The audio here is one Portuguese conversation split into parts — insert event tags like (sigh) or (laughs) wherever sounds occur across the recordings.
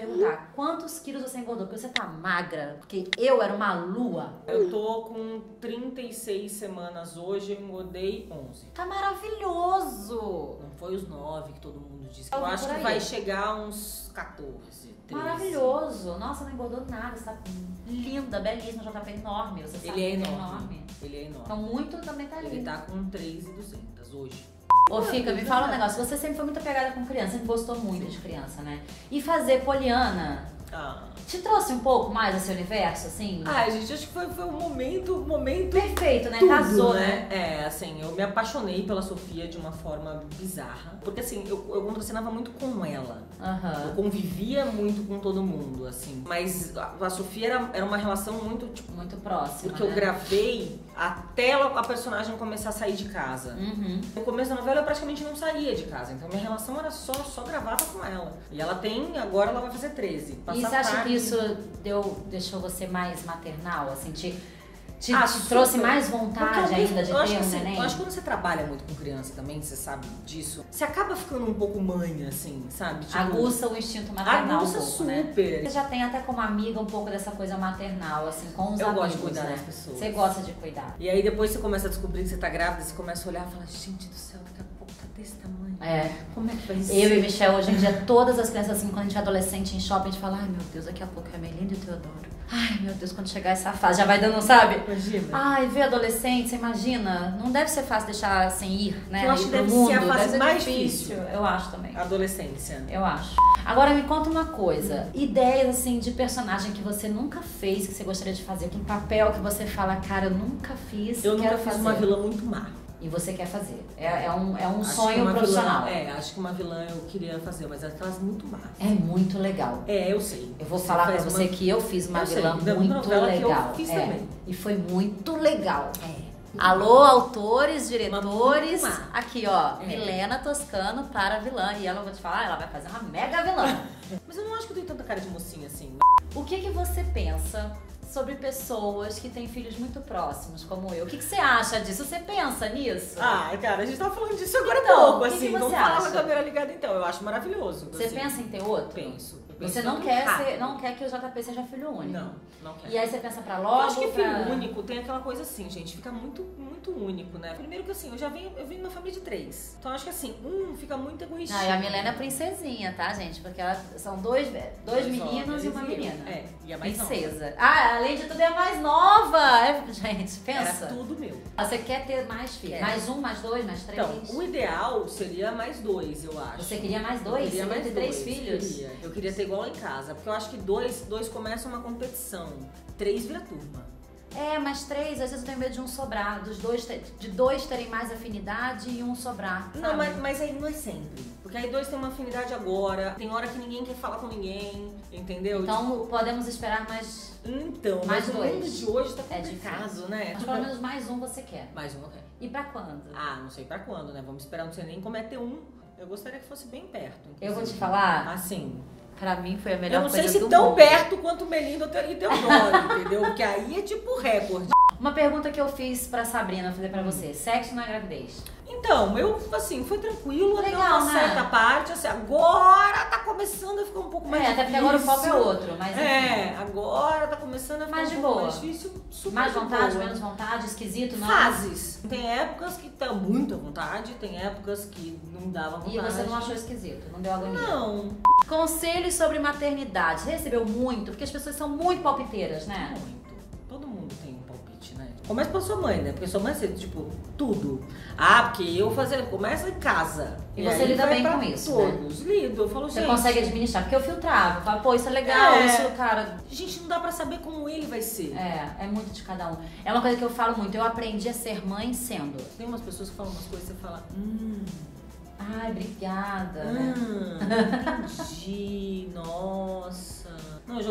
perguntar, quantos quilos você engordou? Porque você tá magra, porque eu era uma lua. Eu tô com 36 semanas hoje, eu engordei 11. Tá maravilhoso! Não foi os 9 que todo mundo disse. Eu Eu acho que vai chegar uns 14, 13. Maravilhoso! Nossa, não engordou nada, você tá linda, belíssima, já tá enorme, você sabe Ele é que enorme. Ele é enorme. Então muito também tá Ele lindo. tá com 3,200 hoje. Ô, Fica, me fala um negócio. Você sempre foi muito apegada com criança, sempre gostou muito de criança, né? E fazer poliana Ah. te trouxe um pouco mais esse universo, assim? Ai, gente, acho que foi, foi um momento, momento Perfeito, né? tudo, Casou, né? É, assim, eu me apaixonei pela Sofia de uma forma bizarra. Porque assim, eu, eu contracenava muito com ela. Eu Aham. convivia muito com todo mundo, assim. Mas a, a Sofia era, era uma relação muito, tipo, Muito próximo. porque né? eu gravei até a personagem começar a sair de casa. Uhum. No começo da novela eu praticamente não saía de casa, então minha relação era só, só gravava com ela. E ela tem, agora ela vai fazer 13. E você acha que tarde. isso deu, deixou você mais maternal, assim, te, te, Ah, te trouxe mais vontade mesmo- ainda de eu ter um neném? Eu acho que quando você trabalha muito com criança também, você sabe disso, você acaba ficando um pouco mãe, assim, sabe? Tipo, Aguça o instinto maternal aguça um pouco, né? super. Você já tem até como amiga um pouco dessa coisa maternal, assim, com os Eu amigos, gosto de cuidar né? das pessoas. Você gosta de cuidar. E aí depois você começa a descobrir que você tá grávida, você começa a olhar e fala, gente do céu, daqui a pouco tá desse tamanho. É. Como é que vai ser? Eu e Michel, hoje em dia, todas as crianças, assim, quando a gente é adolescente em shopping, a gente fala, ai meu Deus, daqui a pouco é Melinda e o Teodoro. Ai meu Deus, quando chegar essa fase, já vai dando, sabe? Imagina. Ai, ver adolescente, você imagina? Não deve ser fácil deixar sem ir, né? Eu acho que deve mundo. ser a fase ser mais difícil. difícil. Eu acho também. Adolescência. Eu acho. Agora me conta uma coisa. Ideias assim de personagem que você nunca fez, que você gostaria de fazer, que um papel que você fala, cara, eu nunca fiz, Eu nunca quero fiz fazer. uma vilã muito má. E você quer fazer. É, é um, é um Acho sonho profissional. Vilã, é, acho que uma vilã eu queria fazer, mas aquelas muito más. É muito legal. É, eu sei. Eu vou falar pra faz você uma- que eu fiz uma Eu sei, vilã da muito legal. fiz É, também. E foi muito legal. Alô, autores, diretores. Aqui, ó. É. Milena Toscano para vilã. E ela, eu vou te falar, ela vai fazer uma mega vilã. (laughs) Mas eu não acho que eu tenho tanta cara de mocinha assim. o que, que você pensa sobre pessoas que têm filhos muito próximos, como eu? O que, que você acha disso? Você pensa nisso? Ah, cara, a gente tava falando disso agora há Então, pouco, o que assim. que falar acha? com a câmera ligada então. Eu acho maravilhoso. você assim. pensa em ter outro? Penso. Eu Você não quer, ser, não quer que o JP seja filho único? Não, não quero. E aí você pensa pra Eu logo? acho que filho pra... único tem aquela coisa assim, gente, fica muito, muito único, né? Primeiro que assim, eu já venho, eu venho de uma família de três. Então eu acho que assim, um fica muito egoísta. Não, e a Milena é princesinha, tá, gente? Porque ela, são dois, dois meninos homens e uma eu. menina. É, e a mais nova. Princesa. Ah, além de tudo é a mais nova. É, gente, pensa. Era tudo meu. Você quer ter mais filhos? Mais um, mais dois, mais três? Então, o ideal seria mais dois, eu acho. Você queria mais Eu dois? queria Você mais queria ter três dois, filhos? Queria. Eu queria ter igual em casa. Porque eu acho que dois, dois começa uma competição. Três vira turma. É, mas três, às vezes eu tenho medo de um sobrar. Dos dois, de dois terem mais afinidade e um sobrar. Não, sabe? mas, mas aí não é sempre. Porque aí dois têm uma afinidade agora. Tem hora que ninguém quer falar com ninguém. Entendeu? Então podemos esperar mais. Então, Mais mas o dois. mundo de hoje tá É complicado, difícil. né? Mas pelo menos mais um você quer. Mais um eu quero. E pra quando? Ah, não sei pra quando, né? Vamos esperar, não sei nem como é ter um. Eu gostaria que fosse bem perto. Eu vou te inclusive. falar, Assim. Pra mim foi a melhor Eu não sei coisa se do tão mundo. perto quanto Melinda e Teodoro, entendeu? Porque aí é tipo recorde. Uma pergunta que eu fiz pra Sabrina fazer pra você: sexo na gravidez. Então, eu, assim, foi tranquilo até Legal, uma né? certa parte. Assim, agora tá começando a ficar um pouco mais é, até difícil. porque agora o foco é outro, mas enfim. É, agora tá começando a ficar Mais um de boa. mais difícil. Super Mais de vontade, boa. menos vontade, esquisito, não? Fases. Tem épocas que tá muita vontade, tem épocas que não dava vontade. E você não achou esquisito, não deu agonia. Não. Conselhos sobre maternidade. Você recebeu muito? Porque as pessoas são muito palpiteiras, né? Muito. Todo mundo tem um palpite, né? Começa pela sua mãe, né? Porque sua mãe, você, tipo, tudo. Ah, porque eu fazer. Começa em casa. E você aí lida bem com isso, né? Todos. Lido. Eu falo, Você gente. consegue administrar. Porque eu filtrava. Eu falo, pô, isso é legal, É. isso, cara. Gente, não dá pra saber como ele vai ser. É, é muito de cada um. É uma coisa que eu falo muito. Eu aprendi a ser mãe sendo. Tem umas pessoas que falam umas coisas e você fala, hum, Ai, obrigada. né? hum, entendi, nossa.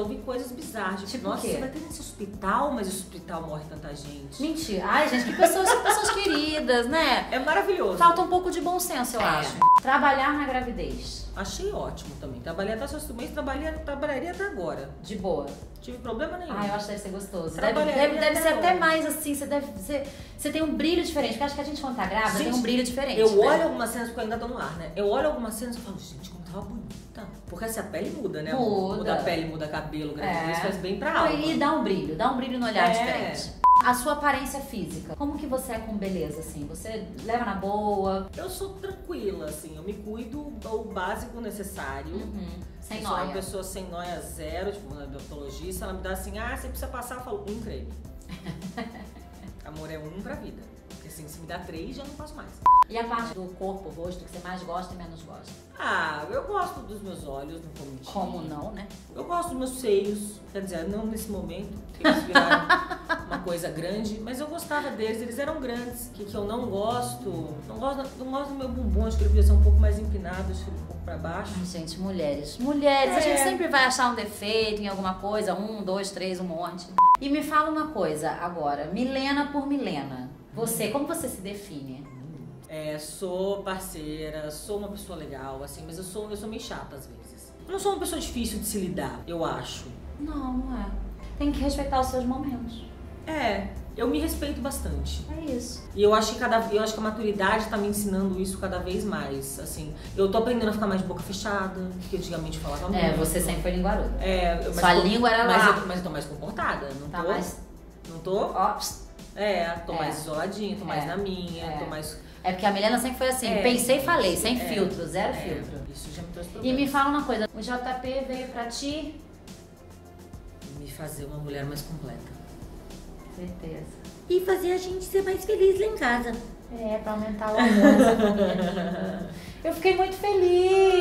Ouvi coisas bizarras. Tipo, Tipo nossa, você vai ter nesse hospital, mas esse hospital morre tanta gente. Mentira. Ai, gente, que pessoas, que pessoas queridas, né? É maravilhoso. Falta um pouco de bom senso, eu É. acho. Trabalhar na gravidez. Achei ótimo também. Trabalhei até seus mês, trabalhei, trabalharia até agora. De boa. Tive problema nenhum. Ai, eu acho que deve ser gostoso. Deve, deve, deve ser até mais assim, você deve. Você, você tem um brilho diferente. Porque acho que a gente, quando tá grávida, tem Gente, um brilho diferente. Eu né? olho algumas cenas, porque eu ainda tô no ar, né? Eu olho algumas cenas e falo, gente, como tava bonita. Tá. Porque assim, a pele muda, né? Muda. Muda a pele, muda cabelo, gravidez, É. faz bem pra alma. E dá um brilho, dá um brilho no olhar É. diferente. A sua aparência física, como que você é com beleza, assim? Você leva na boa? Eu sou tranquila, assim, eu me cuido o básico necessário. Uhum. Sem eu sou uma nóia. pessoa sem noia zero, tipo, uma dermatologista, ela me dá assim, ah, você precisa passar, eu falo, um creme. (laughs) Amor é um pra vida. Porque assim, se me dá três, já não passo mais. E a parte do corpo, rosto, que você mais gosta e menos gosta? Ah, eu gosto dos meus olhos, não vou mentir. Como não, né? Eu gosto dos meus seios, quer dizer, não nesse momento, porque eles viraram (laughs) uma coisa grande, mas eu gostava deles, eles eram grandes. O que, que eu não gosto? Não gosto, não gosto do meu bumbum, acho que ele podia ser um pouco mais empinado, acho que ele um pouco pra baixo. Ai, gente, mulheres. Mulheres, a É. gente sempre vai achar um defeito em alguma coisa, um, dois, três, um monte. E me fala uma coisa agora, Milena por Milena. Você, como você se define? É, sou parceira, sou uma pessoa legal, assim, mas eu sou, eu sou meio chata às vezes. Eu não sou uma pessoa difícil de se lidar, eu acho. Não, não é. Tem que respeitar os seus momentos. É, eu me respeito bastante. É isso. E eu acho que cada eu acho que a maturidade tá me ensinando isso cada vez mais. Assim, eu tô aprendendo a ficar mais de boca fechada, que antigamente eu falava É, muito. você sempre foi linguaruda. É, eu, Sua tô- língua era mas lá. Eu, mas eu tô mais comportada, não Tá tô? mais. Não tô? Ó, pss. É, tô É. mais isoladinha, tô mais É. na minha, É. tô mais. É porque a Milena sempre foi assim, É. pensei e falei, sem É. filtro, zero É, filtro. Isso já me trouxe E problemas. me fala uma coisa, o JP veio pra ti? me fazer uma mulher mais completa. Certeza. E fazer a gente ser mais feliz lá em casa. É, pra aumentar o amor. (laughs) Eu fiquei muito feliz.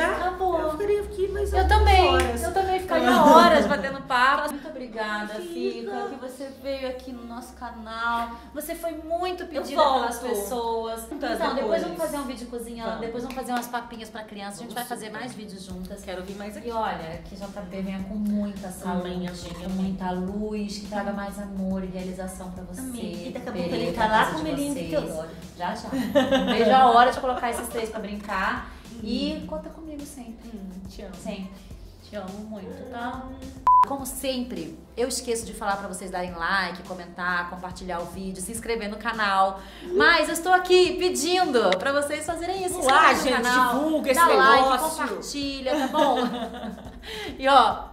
Já? Acabou. Eu ficaria aqui mais Eu também, horas. eu também ficaria horas batendo papo. Muito obrigada, Fica, que você veio aqui no nosso canal. Você foi muito pedida pelas pessoas. Então, depois depois. vamos fazer um vídeo cozinhando, Vamos. depois vamos fazer umas papinhas pra criança. A gente vai fazer mais vídeos juntas. Quero vir mais aqui. E olha, que JP venha com muita saúde, com muita luz, que traga mais amor e realização pra você. Amém. E daqui a pouco ele tá lá com o Melinho. Teodoro. Já, já. Vejo a hora de colocar esses três pra brincar. E conta comigo sempre. Hum, te amo. Sempre. Te amo muito, tá? Como sempre, eu esqueço de falar pra vocês darem like, comentar, compartilhar o vídeo, se inscrever no canal. Mas eu estou aqui pedindo pra vocês fazerem isso. Lá, gente, canal, divulga esse like, negócio. compartilha, tá bom? (laughs) e ó,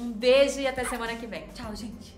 um beijo e até semana que vem. Tchau, gente.